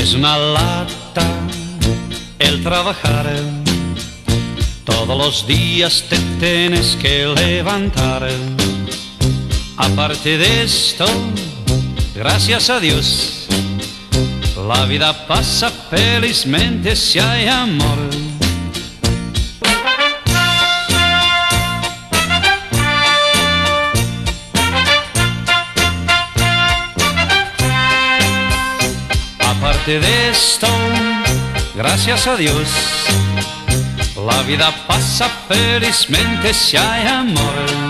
Es una lata el trabajar. Todos los días te tienes que levantar. Aparte de esto, gracias a Dios, la vida pasa felizmente si hay amor. De esto, gracias a Dios, la vida pasa felizmente si hay amor.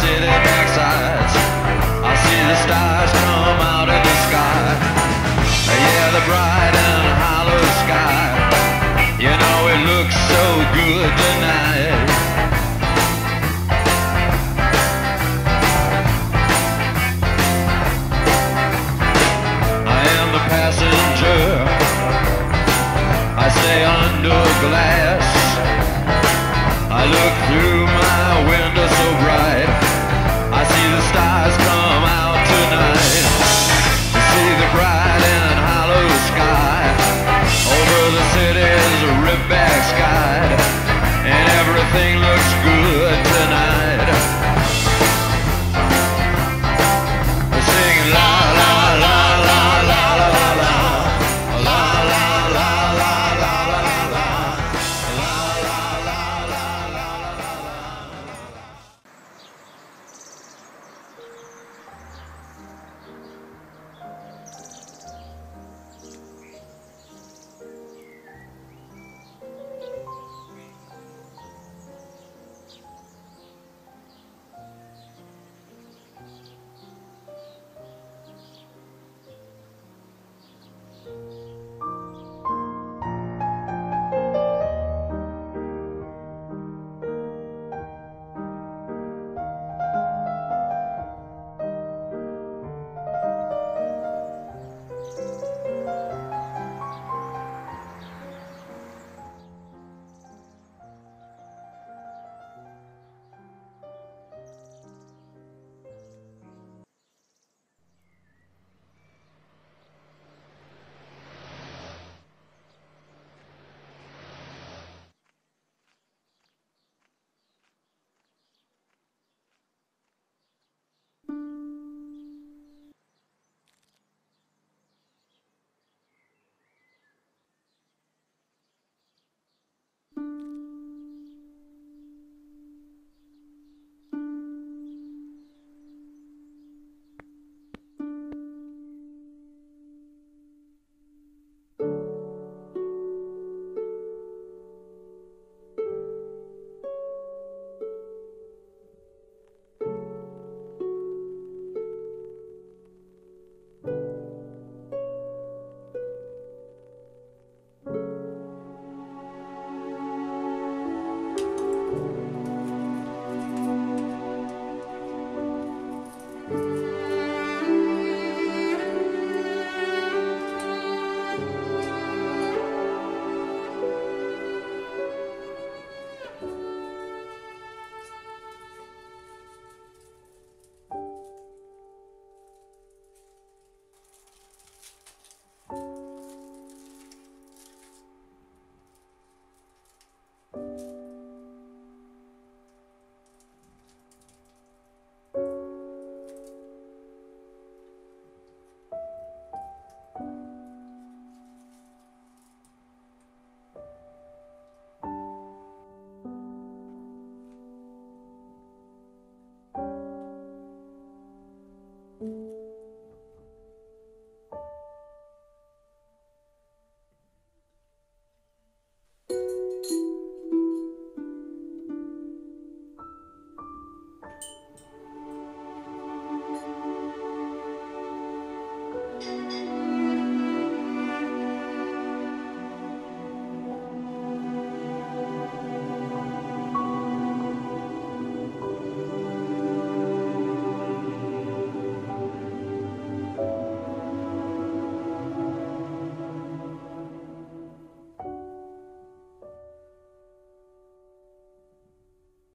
city. I see the stars come out of the sky. Yeah, the bright and hollow sky. You know it looks so good tonight. I am the passenger. I stay under glass. I look through